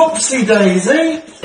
Whoopsie daisy. Eh?